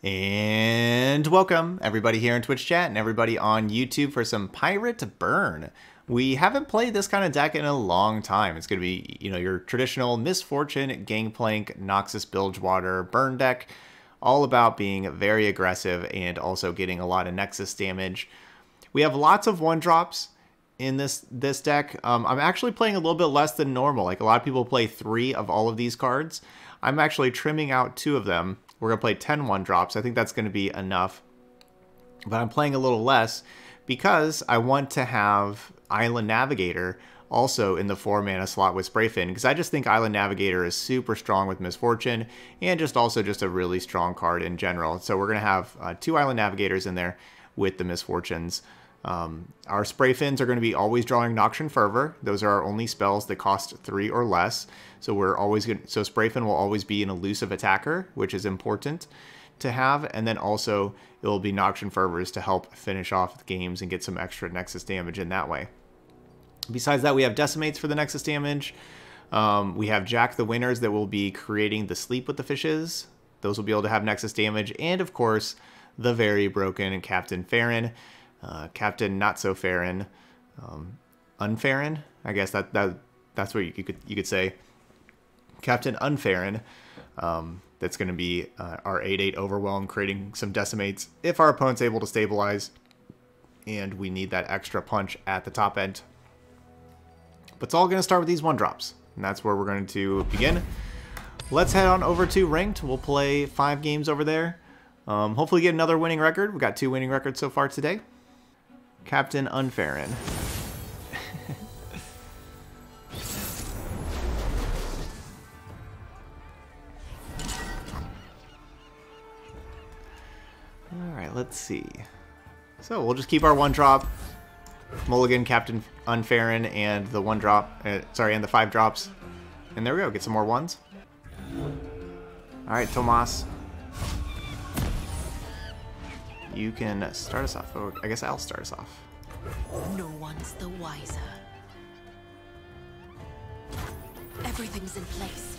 And welcome everybody here in Twitch chat and everybody on YouTube for some Pirate Burn. We haven't played this kind of deck in a long time. It's going to be, you know, your traditional Miss Fortune, Gangplank, Noxus Bilgewater burn deck, all about being very aggressive and also getting a lot of Nexus damage. We have lots of one drops in this this deck. Um, I'm actually playing a little bit less than normal. Like a lot of people play three of all of these cards. I'm actually trimming out two of them we're going to play 10 one drops. I think that's going to be enough. But I'm playing a little less because I want to have Island Navigator also in the 4 mana slot with Sprayfin because I just think Island Navigator is super strong with Miss Fortune, and just also just a really strong card in general. So we're going to have uh, two Island Navigators in there with the Miss Fortunes. Um, our Sprayfins are going to be always drawing Noxian Fervor. Those are our only spells that cost three or less. So we're always going so Sprayfin will always be an elusive attacker, which is important to have. And then also it will be Noxian Fervors to help finish off the games and get some extra Nexus damage in that way. Besides that, we have Decimates for the Nexus damage. Um, we have Jack the Winners that will be creating the Sleep with the Fishes. Those will be able to have Nexus damage. And of course, the very broken Captain Farron uh, Captain Not So Farron, um, Unfarron. I guess that that that's what you could you could say. Captain Unfarron. Um, that's going to be uh, our 8-8 overwhelm, creating some decimates if our opponent's able to stabilize, and we need that extra punch at the top end. But it's all going to start with these one drops, and that's where we're going to begin. Let's head on over to ranked. We'll play five games over there. Um, hopefully get another winning record. We've got two winning records so far today. Captain Unfarron. Alright, let's see. So we'll just keep our one drop. Mulligan, Captain Unfarron, and the one drop, uh, sorry, and the five drops. And there we go, get some more ones. Alright, Tomas you can start us off. Or I guess I'll start us off. No one's the wiser. Everything's in place.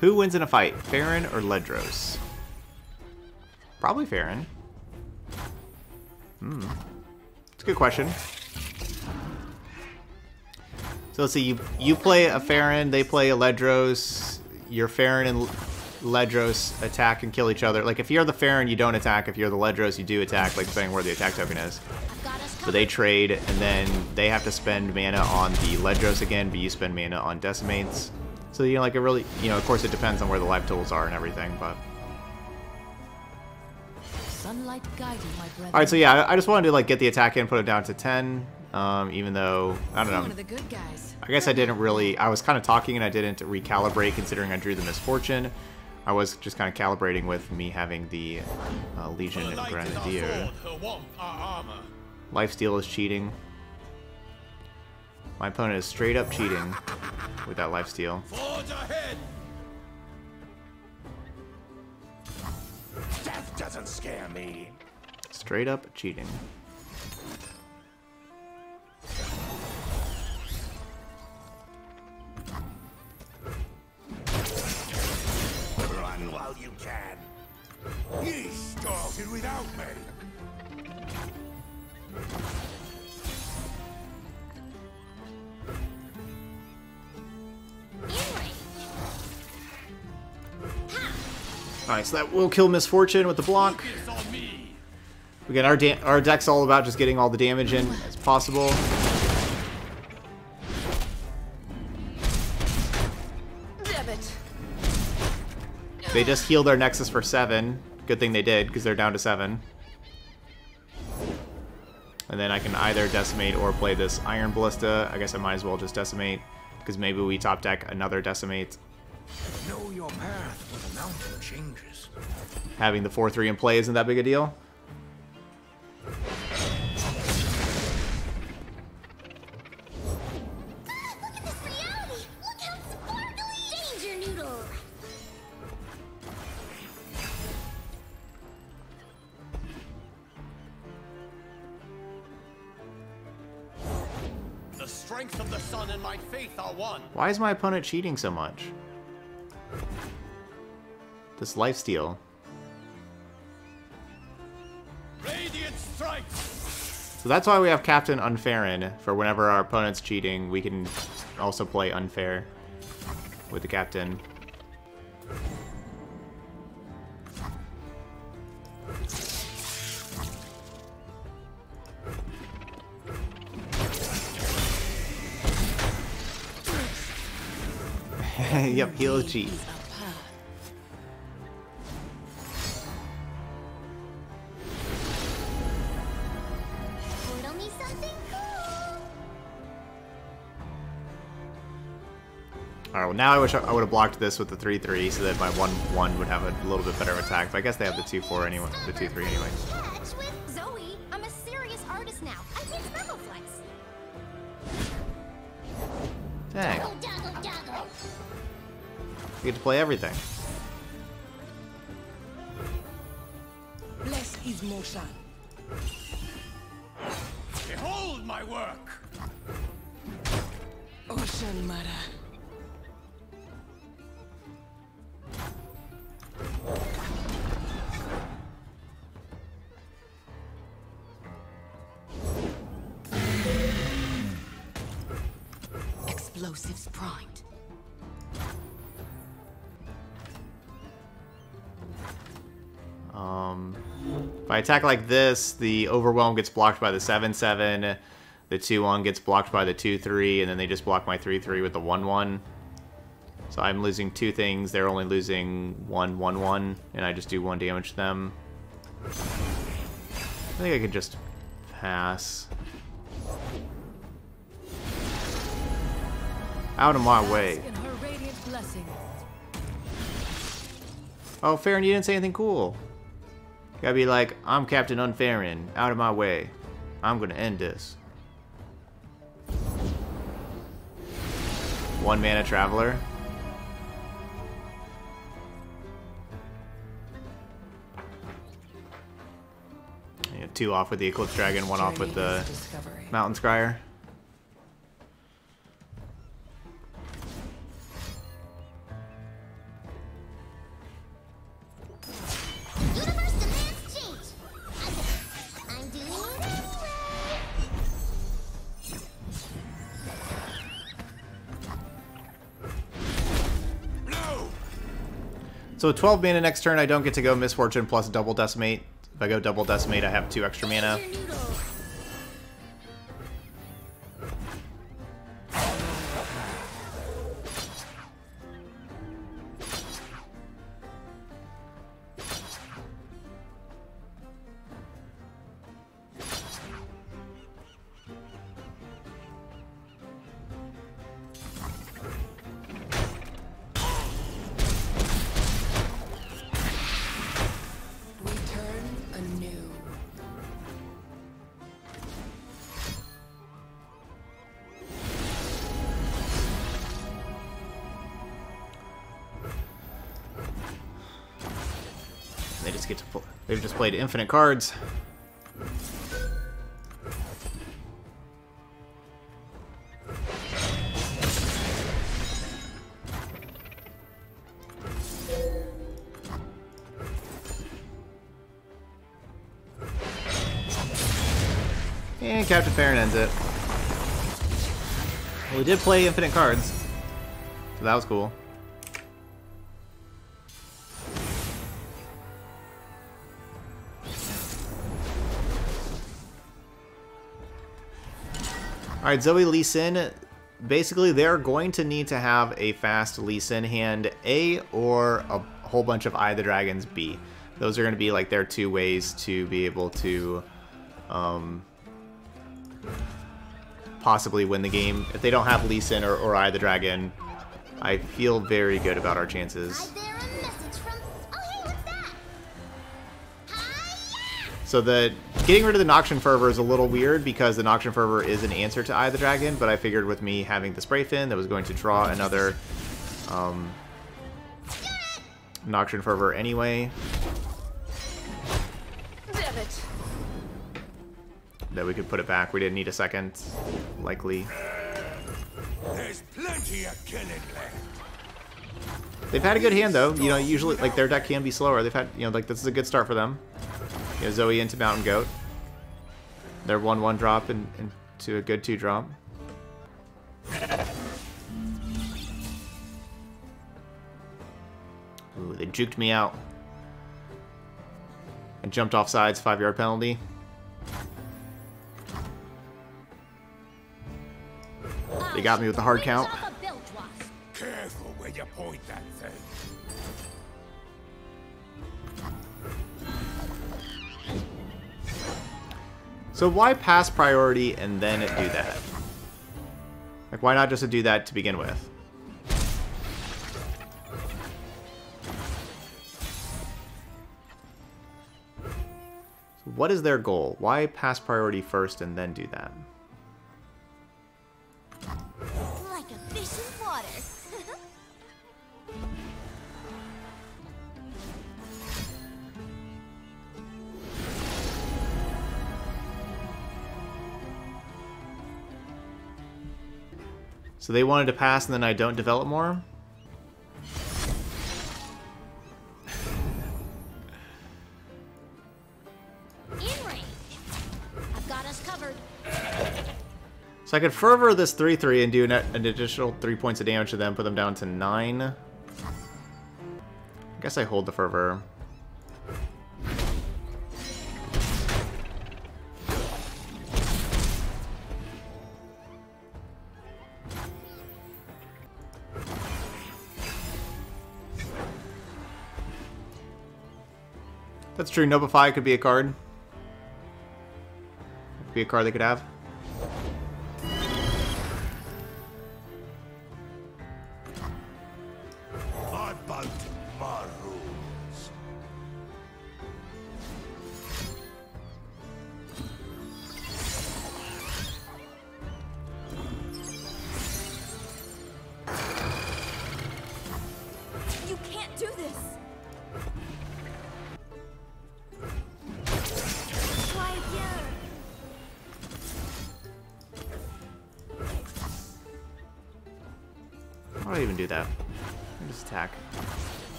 Who wins in a fight, Farron or Ledros? Probably Farron. Hmm. It's a good question. So let's see, you you play a Farron, they play a Ledros, you're Farron and Ledros attack and kill each other. Like, if you're the Farron, you don't attack. If you're the Ledros, you do attack, like, depending where the attack token is. But they trade, and then they have to spend mana on the Ledros again, but you spend mana on Decimates. So, you know, like, it really, you know, of course it depends on where the life tools are and everything, but... Alright, so yeah, I just wanted to, like, get the attack in, put it down to 10, um, even though, I don't know. I guess I didn't really, I was kind of talking and I didn't recalibrate considering I drew the Miss Fortune. I was just kind of calibrating with me having the uh, Legion and Grenadier. Lifesteal is cheating. My opponent is straight up cheating with that lifesteal. Death doesn't scare me. Straight up cheating. Without me. Alright, so that will kill Miss Fortune with the block. Again, our, our deck's all about just getting all the damage in as possible. They just healed their Nexus for 7. Good thing they did, because they're down to seven. And then I can either decimate or play this Iron Ballista. I guess I might as well just decimate, because maybe we top deck another decimate. Know your path the mountain changes. Having the 4-3 in play isn't that big a deal. Why is my opponent cheating so much? this life steal. Radiant strikes. So that's why we have Captain Unfairin. For whenever our opponent's cheating, we can also play unfair with the captain. yep, heal cool. Alright, well now I wish I would have blocked this with the 3-3 so that my 1-1 would have a little bit better attack. But I guess they have the 2-4 anyway, the 2-3 anyway. Get to play everything. Bless his attack like this, the Overwhelm gets blocked by the 7-7, the 2-1 gets blocked by the 2-3, and then they just block my 3-3 with the 1-1. So I'm losing two things, they're only losing one 1-1, and I just do one damage to them. I think I could just pass. Out of my way. In her radiant blessing. Oh, Farron, you didn't say anything cool. Gotta be like, I'm Captain Unfairin. Out of my way. I'm gonna end this. One mana traveler. Yeah, two off with the Eclipse Dragon, one off with the Journey is discovery. Mountain Scryer. So 12 mana next turn, I don't get to go Miss Fortune plus double Decimate. If I go double Decimate, I have two extra mana. They just get to pull. They've just played infinite cards. And Captain Farron ends it. Well, we did play infinite cards, so that was cool. Alright, Zoe Lee Sin. Basically, they're going to need to have a fast Lee Sin hand A or a whole bunch of Eye of the Dragons B. Those are going to be like their two ways to be able to um, possibly win the game. If they don't have Lee Sin or, or Eye of the Dragon, I feel very good about our chances. So the getting rid of the Noxian Fervor is a little weird because the Noxian Fervor is an answer to Eye of the Dragon, but I figured with me having the Sprayfin that was going to draw another um, Noxian Fervor anyway, Damn it. that we could put it back. We didn't need a second, likely. There's plenty of killing left. They've had a good hand though. You know, usually like their deck can be slower. They've had you know like this is a good start for them. You know, Zoe into Mountain Goat. One one drop and into a good two drop. Ooh, they juked me out. And jumped off sides, five yard penalty. They got me with the hard count. So why pass priority and then do that? Like, why not just do that to begin with? So what is their goal? Why pass priority first and then do that? So they wanted to pass and then I don't develop more? in range. I've got us covered. So I could fervor this 3-3 and do an, an additional 3 points of damage to them, put them down to 9. I guess I hold the fervor. That's true. Nopeify could be a card. Could be a card they could have.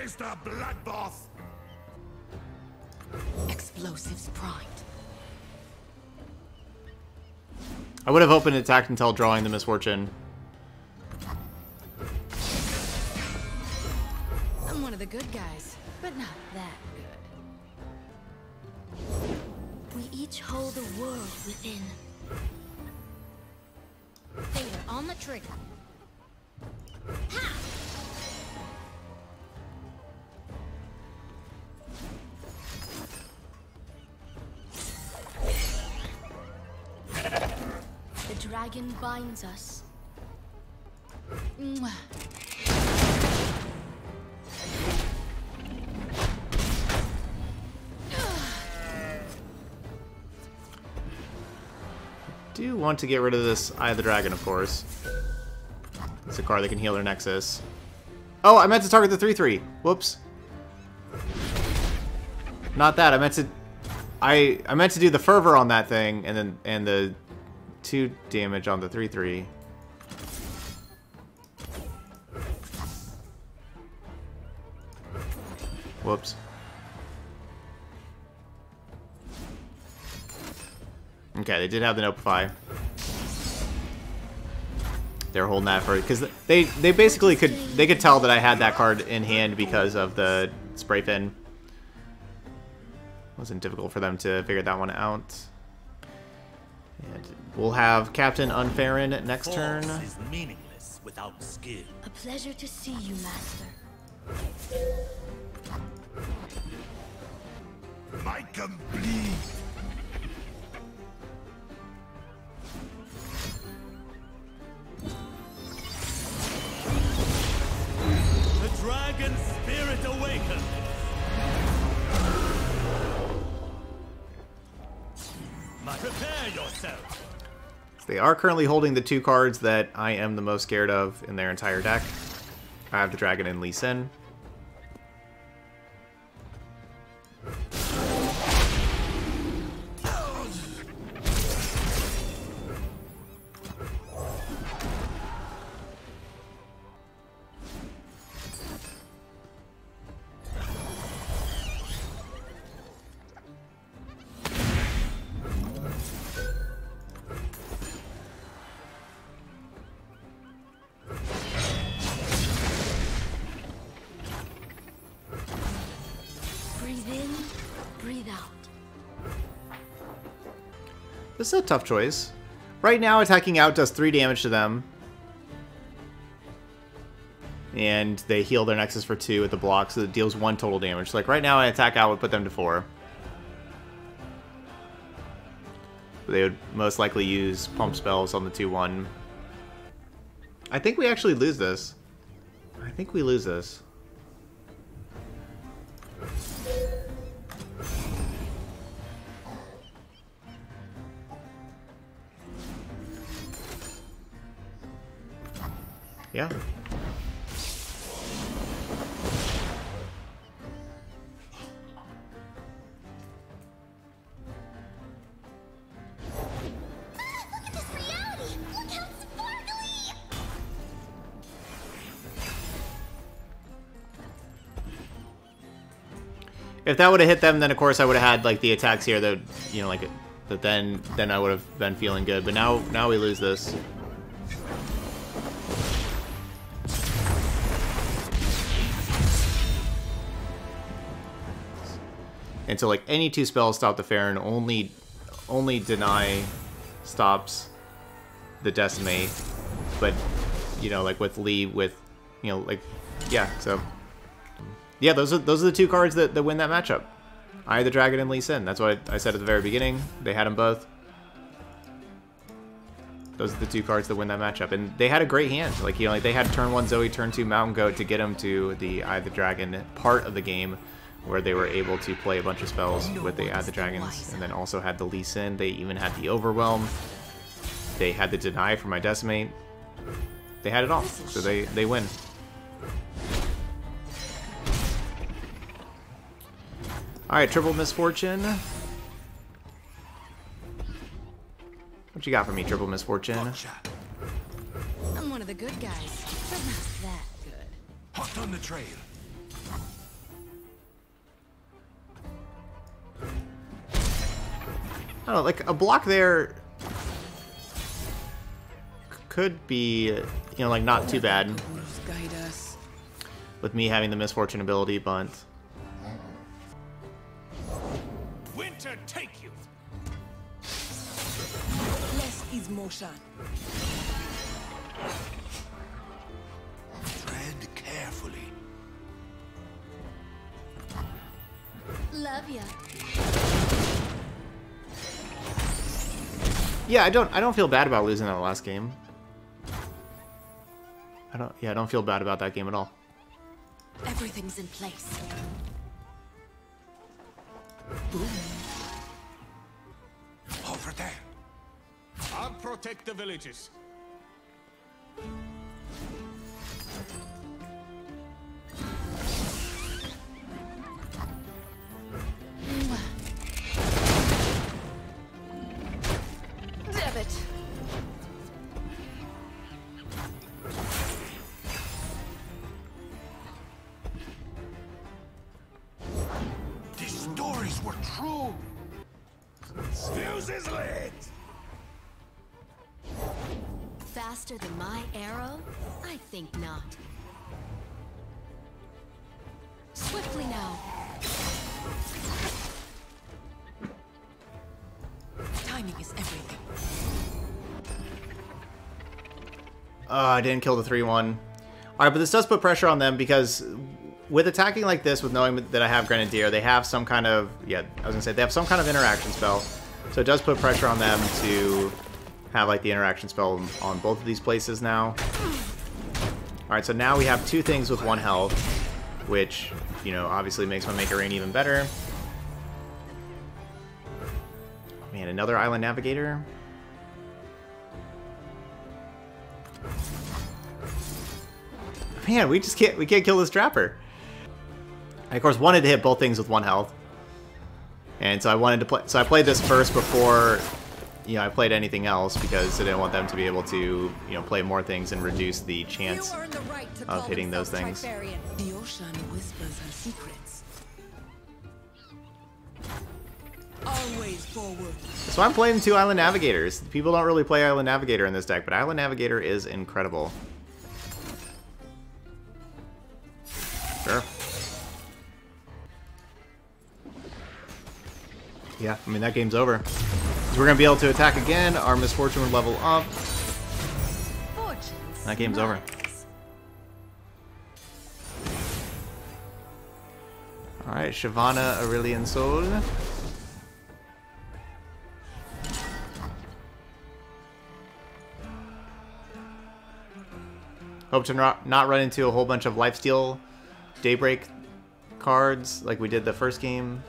Promised a bloodbath. Explosives primed. I would have opened attacked until drawing the Miss Fortune. I'm one of the good guys, but not that good. We each hold a world within. Finger on the trigger. Dragon binds us. Mwah. Do want to get rid of this Eye of the Dragon, of course. It's a card that can heal their Nexus. Oh, I meant to target the 3-3. Whoops. Not that. I meant to... I I meant to do the fervor on that thing, and then and the two damage on the 3-3. Whoops. Okay, they did have the Nopeify. They're holding that for because they they basically could they could tell that I had that card in hand because of the Sprayfin. Wasn't difficult for them to figure that one out. And we'll have Captain Unfairen next turn. Is meaningless without skill. A pleasure to see you, Master. Make 'em bleed. The dragon spirit awakens. Prepare yourself. They are currently holding the two cards that I am the most scared of in their entire deck. I have the Dragon and Lee Sin. This is a tough choice. Right now, attacking out does 3 damage to them. And they heal their Nexus for 2 with the block, so it deals 1 total damage. So like right now, an attack out would put them to 4. But they would most likely use pump spells on the 2-1. I think we actually lose this. I think we lose this. Yeah. If that would have hit them, then of course I would have had like the attacks here that you know like that then then I would have been feeling good. But now now we lose this. So like any two spells stop the Farron, only only deny stops the decimate. But you know, like with Lee with you know, like yeah, so yeah, those are those are the two cards that, that win that matchup. Eye the Dragon and Lee Sin. That's what I said at the very beginning. They had them both. Those are the two cards that win that matchup, and they had a great hand. Like you know, like they had turn one Zoe, turn two Mountain Goat to get them to the Eye of the Dragon part of the game, where they were able to play a bunch of spells with the Eye of the Dragons, and then also had the Lee Sin. They even had the Overwhelm. They had the Deny for my Decimate. They had it all, so they they win. Alright, Triple Misfortune. What you got for me, Triple Misfortune? I'm one of the good guys, but not that good. Hot on the trail. I don't know, like, a block there could be, you know, like, not too bad Gurus guide us. with me having the Miss Fortune ability, but... Winter take you. Less is motion. Tread carefully. Love ya. Yeah, I don't I don't feel bad about losing that last game. I don't yeah, I don't feel bad about that game at all. Everything's in place. Over there. I'll protect the villages. Faster than my arrow? I think not. Swiftly now. Timing is everything. Uh, I didn't kill the 3-1. Alright, but this does put pressure on them because with attacking like this, with knowing that I have Grenadier, they have some kind of, yeah, I was gonna say, they have some kind of interaction spell. So it does put pressure on them to have like the interaction spell on both of these places now. Alright, so now we have two things with one health, which, you know, obviously makes my Make it Rain even better. Man, another Island Navigator? Man, we just can't we can't kill this trapper. I of course wanted to hit both things with one health. And so I wanted to play so I played this first before you know, I played anything else because I didn't want them to be able to, you know, play more things and reduce the chance the right of hitting those things. The ocean whispers her secrets. Always forward. So I'm playing two Island Navigators. People don't really play Island Navigator in this deck, but Island Navigator is incredible. Sure. Yeah, I mean, that game's over. We're gonna be able to attack again. Our Miss Fortune would level up. That game's over. Alright, Shyvana Aurelion Sol. Hope to not, not run into a whole bunch of lifesteal Daybreak cards like we did the first game.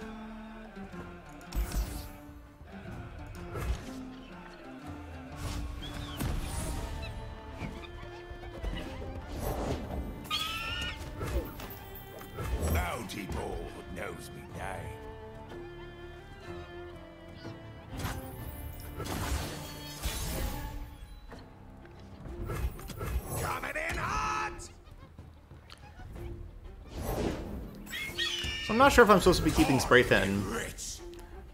Not sure if I'm supposed to be keeping Sprayfin.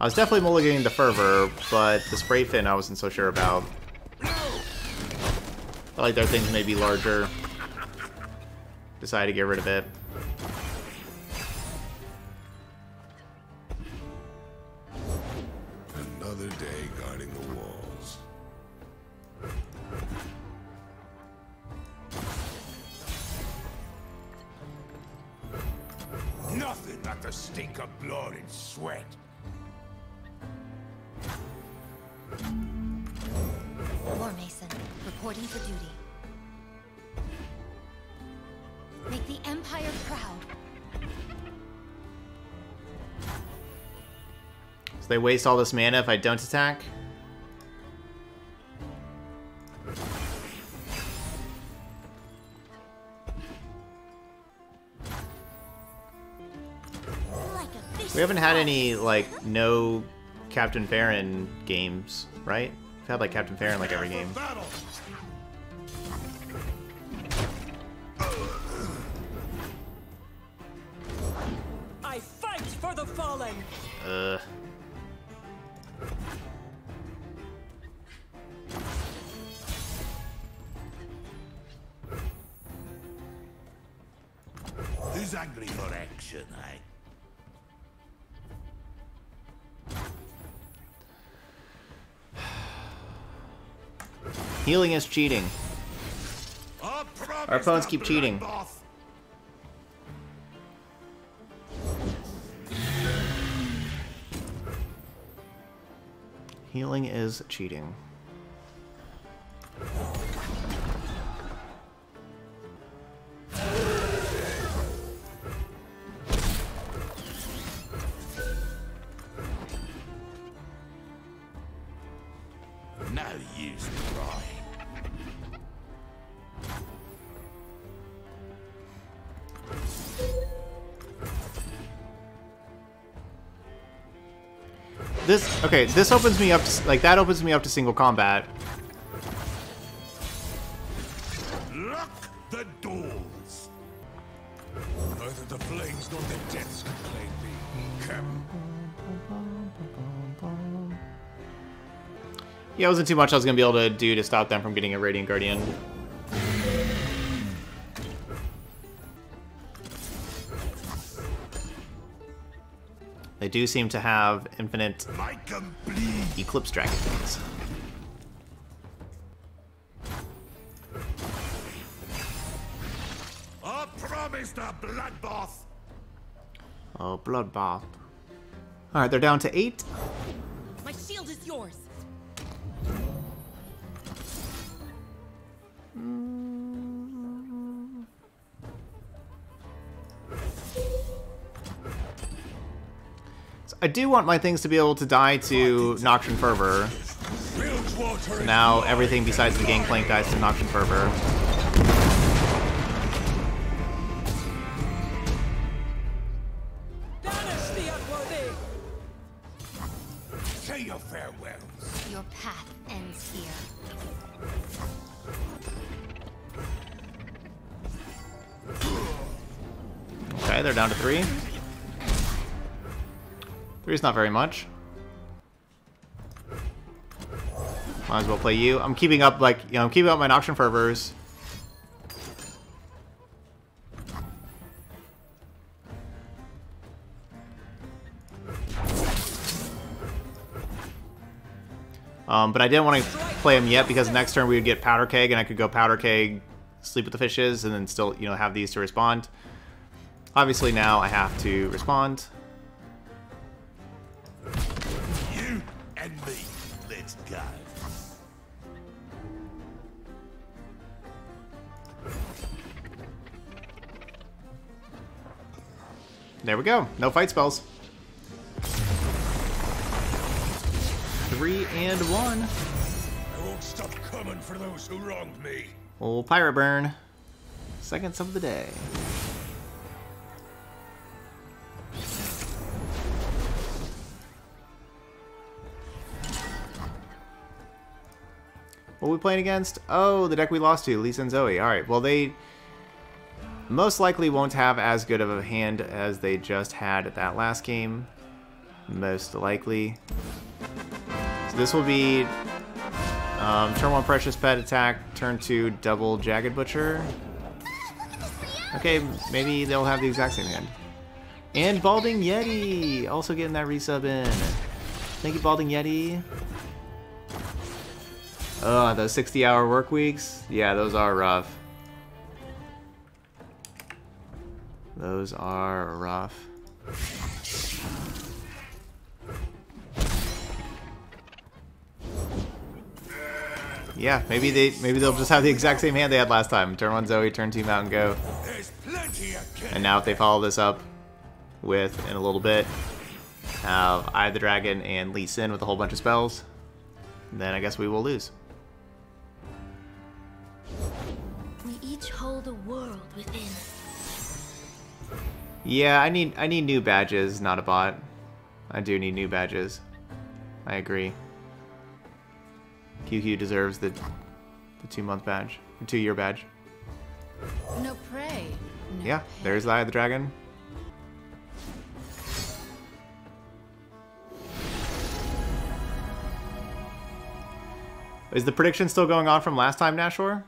I was definitely mulliganing the Fervor, but the Sprayfin I wasn't so sure about. I like their things may be larger. Decided to get rid of it. Nothing but the stink of blood and sweat. War Mason, reporting for duty. Make the Empire proud. So they waste all this mana if I don't attack? We haven't had any, like, no Captain Farron games, right? We've had, like, Captain Farron, like, every game. I fight for the fallen. Ugh. Healing is cheating. Our opponents keep cheating. Healing is cheating. Okay, this opens me up, to, like, that opens me up to single combat. Lock the doors. Neither the flames nor the deaths can claim me. Come. Yeah, it wasn't too much I was gonna be able to do to stop them from getting a Radiant Guardian. They do seem to have infinite Make 'em bleed. Eclipse Dragons. I promised a bloodbath. Oh, Bloodbath. Alright, they're down to eight. My shield is yours. So I do want my things to be able to die to Noxian Fervor. Bilgewater Now everything besides the Gangplank dies to Noxian Fervor. Not very much. Might as well play you. I'm keeping up, like, you know, I'm keeping up my Noxian Fervors. Um, but I didn't want to play him yet because next turn we would get Powder Keg and I could go Powder Keg, sleep with the fishes, and then still, you know, have these to respond. Obviously now I have to respond. There we go. No fight spells. Three and one. I won't stop coming for those who wronged me. Old pirate burn. Seconds of the day. What are we playing against? Oh, the deck we lost to, Lee Sin Zoe. Alright, well they most likely won't have as good of a hand as they just had at that last game. Most likely. So this will be um, turn 1 Precious Pet attack, turn 2 Double Jagged Butcher. Okay, maybe they'll have the exact same hand. And Balding Yeti! Also getting that resub in. Thank you, Balding Yeti. Oh, those 60 hour work weeks? Yeah, those are rough. Those are rough. Yeah, maybe they maybe they'll just have the exact same hand they had last time. Turn one Zoe, turn two Mountain Go. And now if they follow this up with in a little bit have Eye of the Dragon and Lee Sin with a whole bunch of spells, then I guess we will lose. We each hold a world within. Yeah, I need I need new badges, not a bot. I do need new badges. I agree. QQ deserves the the two month badge, the two year badge. No prey. No Yeah, there's the Eye of the Dragon. Is the prediction still going on from last time, Nashor?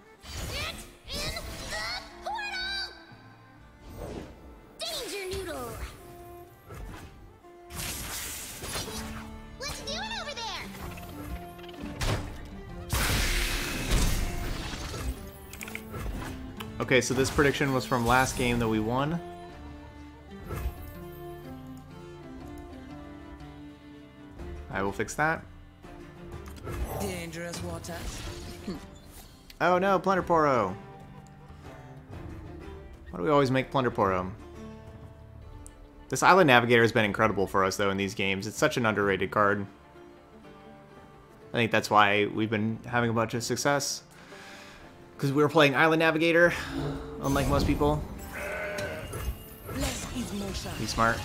Okay, so this prediction was from last game that we won. I will fix that. Dangerous waters. Oh no, Plunderporo! Why do we always make Plunderporo? This Island Navigator has been incredible for us, though, in these games. It's such an underrated card. I think that's why we've been having a bunch of success. Because we were playing Island Navigator, unlike most people. Less. Be smart.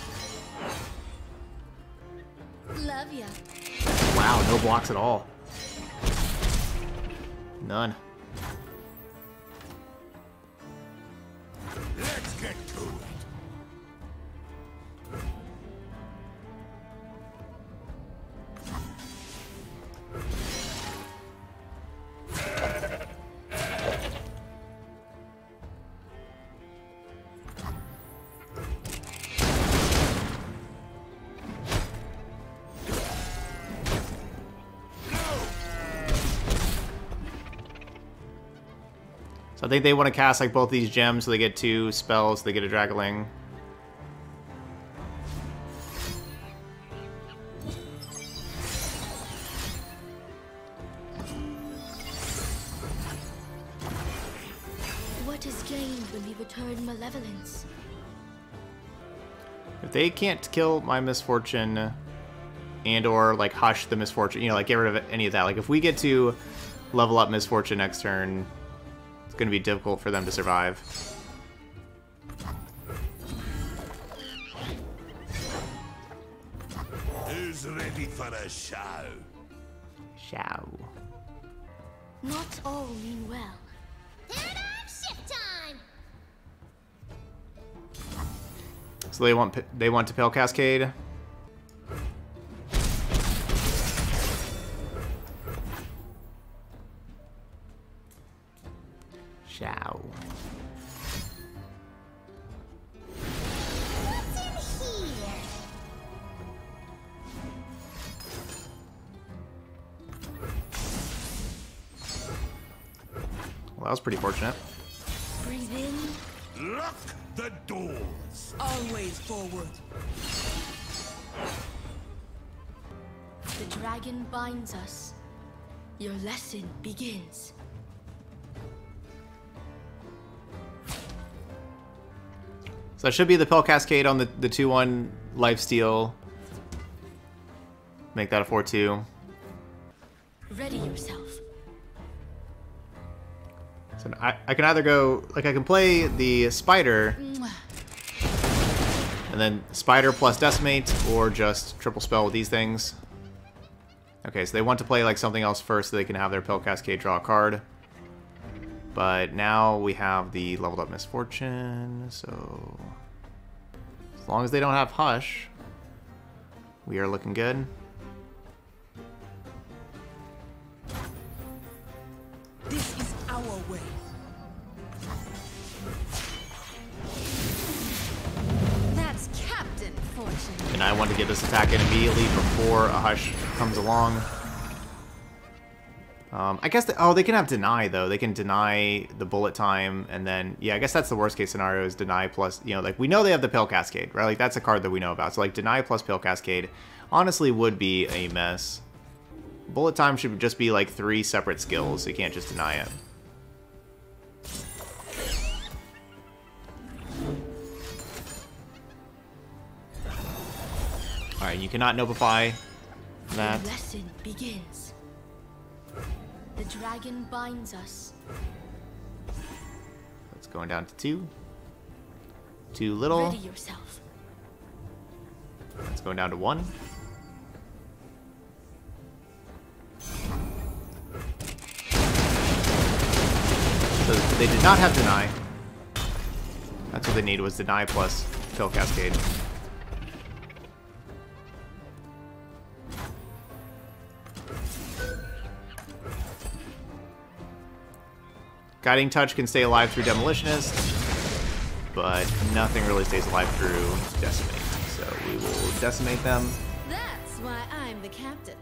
Love ya. Wow, no blocks at all. None. Let's get to it. So I think they want to cast like both these gems so they get two spells, so they get a Dragaling. What is gained when we return malevolence? If they can't kill my Miss Fortune and or like hush the Miss Fortune, you know, like get rid of any of that. Like if we get to level up misfortune next turn, it's going to be difficult for them to survive. Who's ready for a show? Shao. Not all mean well. Paradigm shift time! So they want they want to Pale Cascade. Ciao. Well, that was pretty fortunate. Breathe in. Lock the doors. Always forward. The dragon binds us. Your lesson begins. So that should be the Pale Cascade on the, the 2-1 lifesteal. Make that a 4-2. Ready yourself. So I, I can either go, like I can play the Spider, and then Spider plus Decimate, or just triple spell with these things. Okay, so they want to play like something else first so they can have their Pale Cascade draw a card. But now we have the leveled up Miss Fortune, so... As long as they don't have Hush, we are looking good. This is our way. That's Captain Fortune. And I want to get this attack in immediately before a Hush comes along. Um, I guess, the, oh, they can have Deny, though. They can deny the bullet time, and then, yeah, I guess that's the worst case scenario is Deny plus, you know, like, we know they have the Pale Cascade, right? Like, that's a card that we know about. So, like, Deny plus Pale Cascade honestly would be a mess. Bullet time should just be, like, three separate skills. You can't just deny it. Alright, you cannot Nopeify that. Your lesson begins. The dragon binds us. It's going down to two. Too little. Ready yourself. It's going down to one. So they did not have deny. That's what they needed was deny plus kill cascade. Guiding touch can stay alive through demolitionist, but nothing really stays alive through decimate. So we will decimate them. That's why I'm the captain.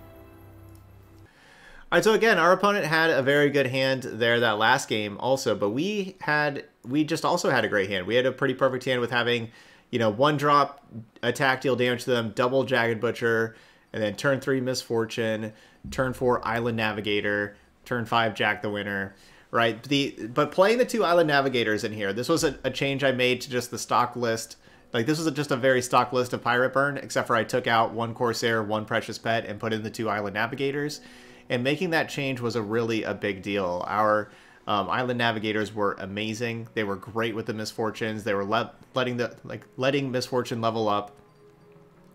All right, so again, our opponent had a very good hand there that last game also, but we had we just also had a great hand. We had a pretty perfect hand with having, you know, one drop attack deal damage to them, double jagged butcher, and then turn three Miss Fortune, turn four island navigator, turn five jack the winner. Right, the but playing the two island navigators in here, this was a, a change I made to just the stock list. Like this was a, just a very stock list of pirate burn, except for I took out one corsair, one precious pet, and put in the two island navigators and making that change was a really a big deal. Our um, island navigators were amazing. They were great with the Miss Fortunes. They were let, letting the like letting Miss Fortune level up,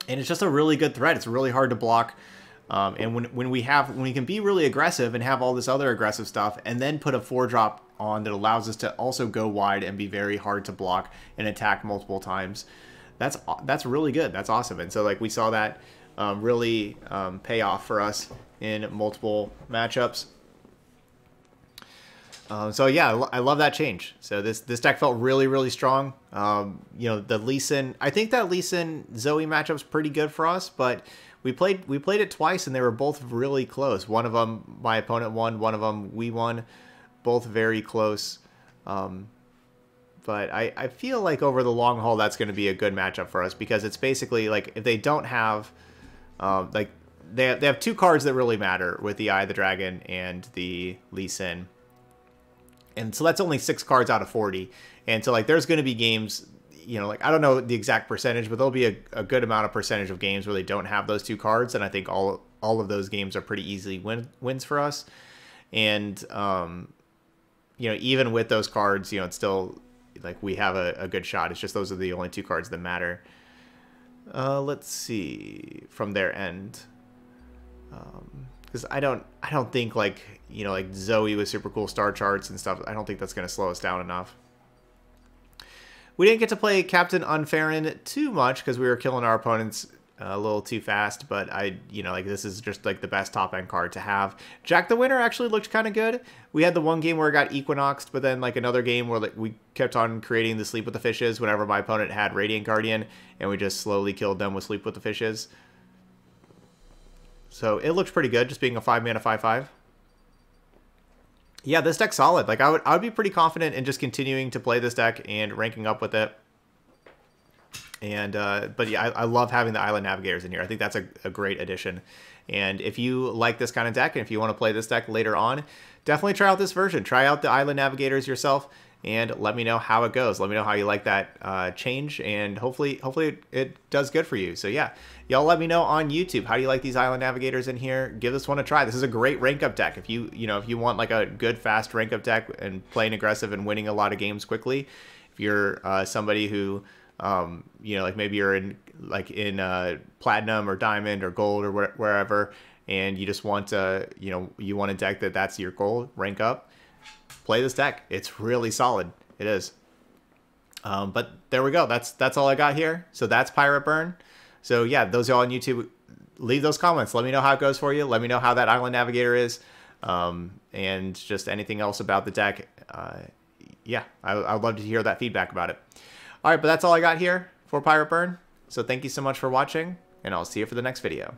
and it's just a really good threat. It's really hard to block. Um, and when when we have when we can be really aggressive and have all this other aggressive stuff, and then put a four drop on that allows us to also go wide and be very hard to block and attack multiple times, that's that's really good. That's awesome. And so like we saw that um, really um, pay off for us in multiple matchups. Um, so yeah, I, love that change. So this this deck felt really really strong. Um, you know the Lee Sin, I think that Lee Sin Zoe matchup's pretty good for us, but we played we played it twice and they were both really close. One of them my opponent won, one of them we won, both very close. Um, but I, I feel like over the long haul that's going to be a good matchup for us because it's basically like if they don't have um, like they have, they have two cards that really matter with the Eye of the Dragon and the Lee Sin. And so that's only six cards out of 40. And so like there's going to be games, you know, like I don't know the exact percentage, but there'll be a, a good amount of percentage of games where they don't have those two cards. And I think all all of those games are pretty easily win, wins for us. And um, you know, even with those cards, you know, it's still like we have a, a good shot. It's just those are the only two cards that matter. Uh, let's see from their end because I don't I don't think like you know like Zoe with super cool star charts and stuff. I don't think that's going to slow us down enough. We didn't get to play Captain Farron too much because we were killing our opponents uh, a little too fast. But I you know like this is just like the best top end card to have. Jack the Winner actually looked kind of good. We had the one game where it got equinoxed, but then like another game where like we kept on creating the Sleep with the Fishes whenever my opponent had Radiant Guardian, and we just slowly killed them with Sleep with the Fishes. So it looks pretty good, just being a 5 mana 5 5. Yeah, this deck's solid. Like I would, I would be pretty confident in just continuing to play this deck and ranking up with it. And uh, but yeah, I, I, love having the Island Navigators in here. I think that's a, a great addition. And if you like this kind of deck, and if you want to play this deck later on, definitely try out this version. Try out the Island Navigators yourself, and let me know how it goes. Let me know how you like that uh, change, and hopefully, hopefully it, it does good for you. So yeah, y'all let me know on YouTube how do you like these Island Navigators in here. Give this one a try. This is a great rank up deck. If you you know if you want like a good fast rank up deck and playing aggressive and winning a lot of games quickly, if you're uh, somebody who um, you know, like maybe you're in like in uh, platinum or diamond or gold or wh- wherever, and you just want to, you know, you want a deck that that's your goal, rank up. Play this deck. It's really solid. It is. Um, but there we go. That's that's all I got here. So that's Pirate Burn. So yeah, those y'all on YouTube, leave those comments. Let me know how it goes for you. Let me know how that Island Navigator is, um, and just anything else about the deck. Uh, yeah, I, I'd love to hear that feedback about it. All right, but that's all I got here for Pirate Burn. So thank you so much for watching, and I'll see you for the next video.